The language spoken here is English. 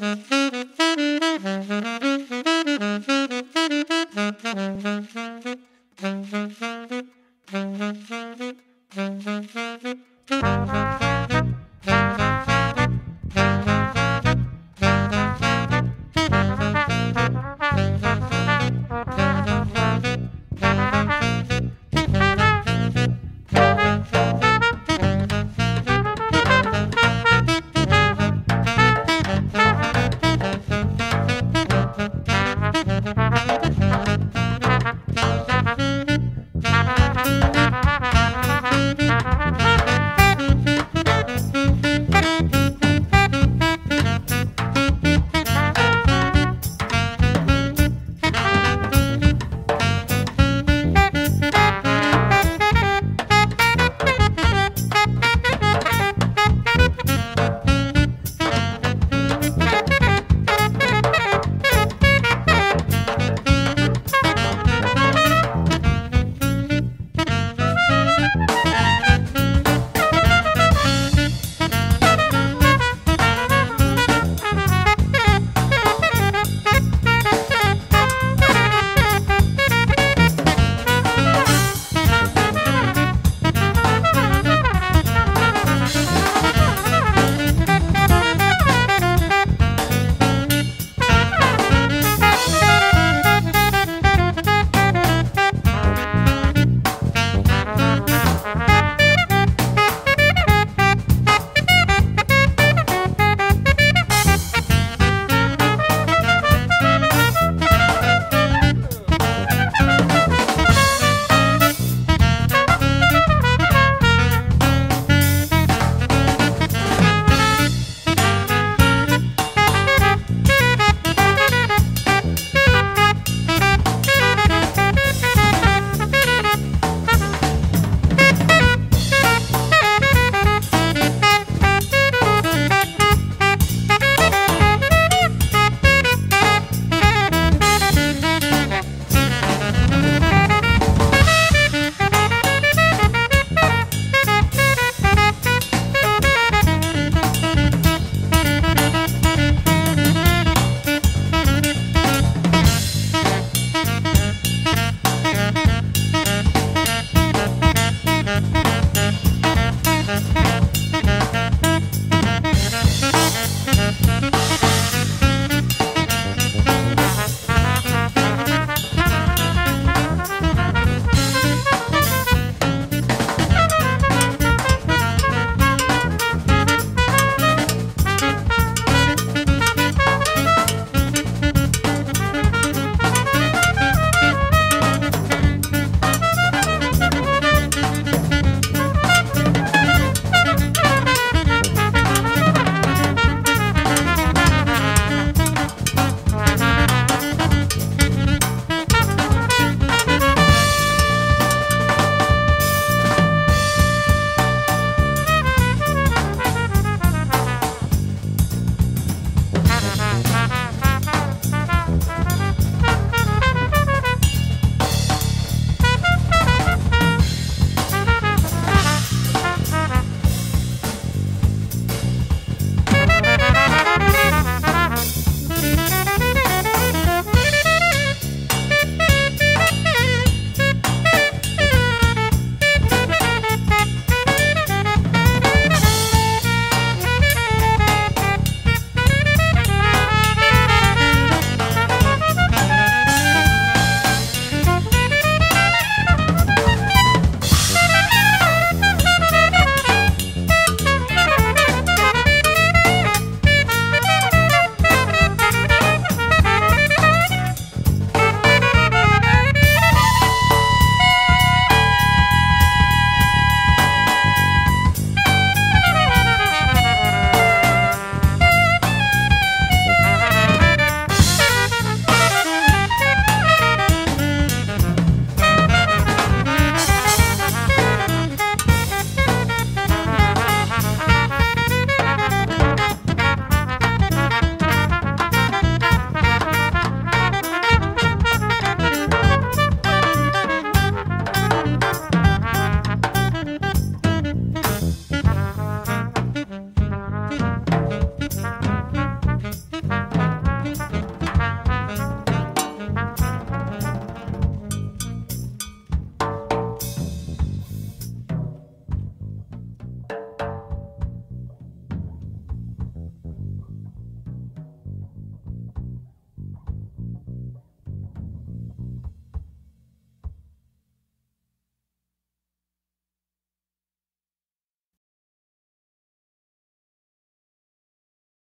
Mm-hmm.